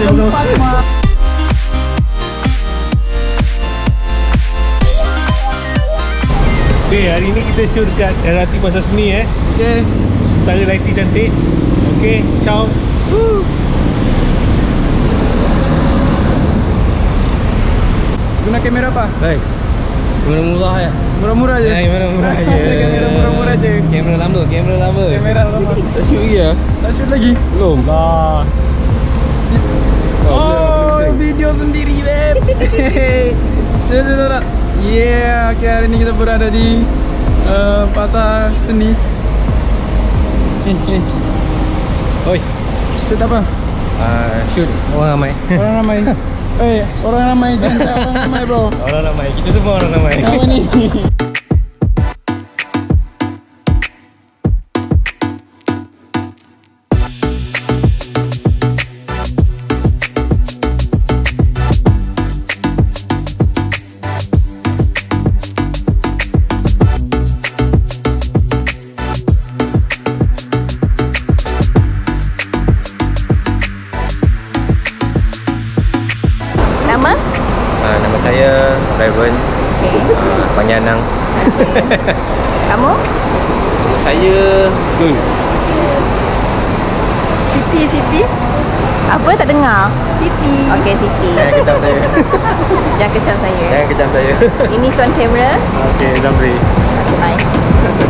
Okay, hari ni kita shoot kat LRT Pasar Seni eh Okay. Tara lighting cantik Okay, ciao Guna kamera apa? Baik. Kamera murah ya. Murah-murah je. Ya, kamera murah je. Kamera murah-murah je. Kamera lama, kamera lama. Kamera lama. Tak shoot lagi ya? Tak shoot lagi. Belum. Lah Oh, video sendiri beb. Tengok tengok tak? Yeah, okay, hari ni kita berada di uh, pasar seni. Eh, eh. Oi. Shoot apa? Ah, shoot orang ramai. Orang ramai. Eh, orang ramai jangan orang ramai bro. orang ramai. Kita semua orang ramai. Apa ni? Raven. Okay. Ah, panggil Anang. Kamu? Saya Dun. Siti, Siti. Apa tak dengar? Siti. Okey, Siti. Jangan kecam saya. Jangan kecam saya. Jangan kecam saya. Ini tuan kamera. Okey, Zamri. Okay, bye.